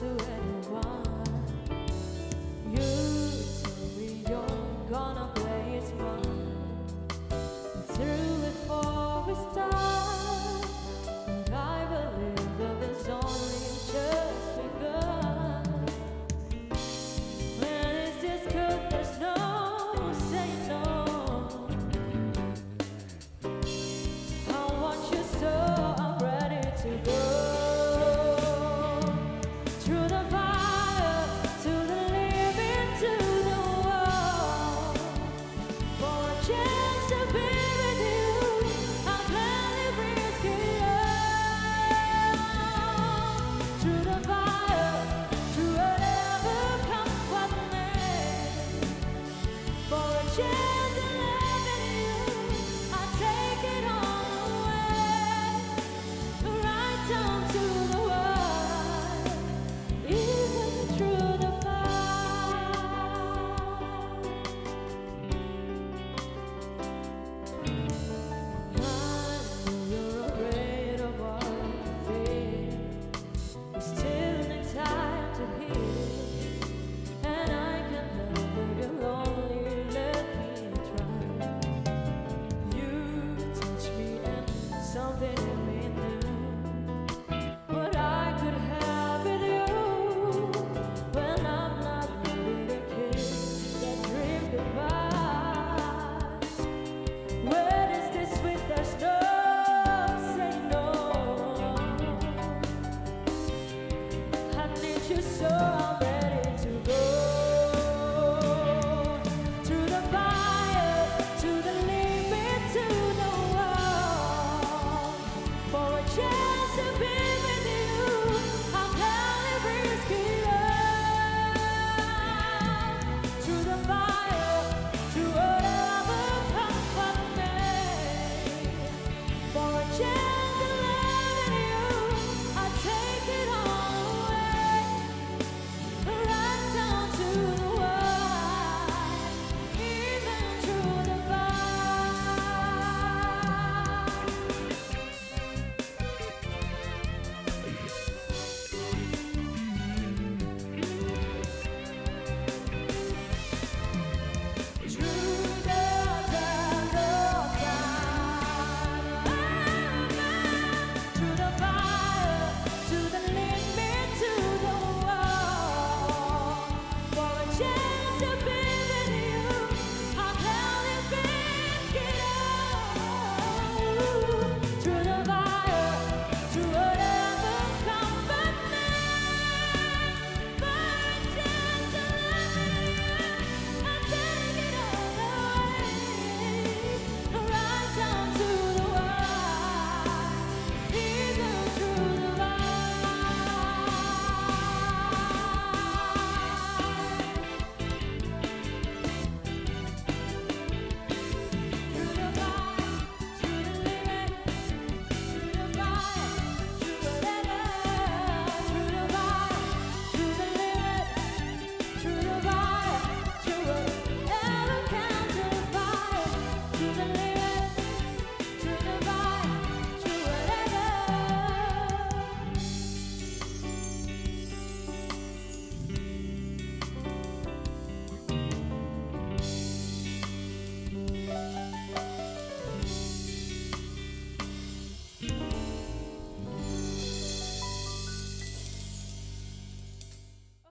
to share.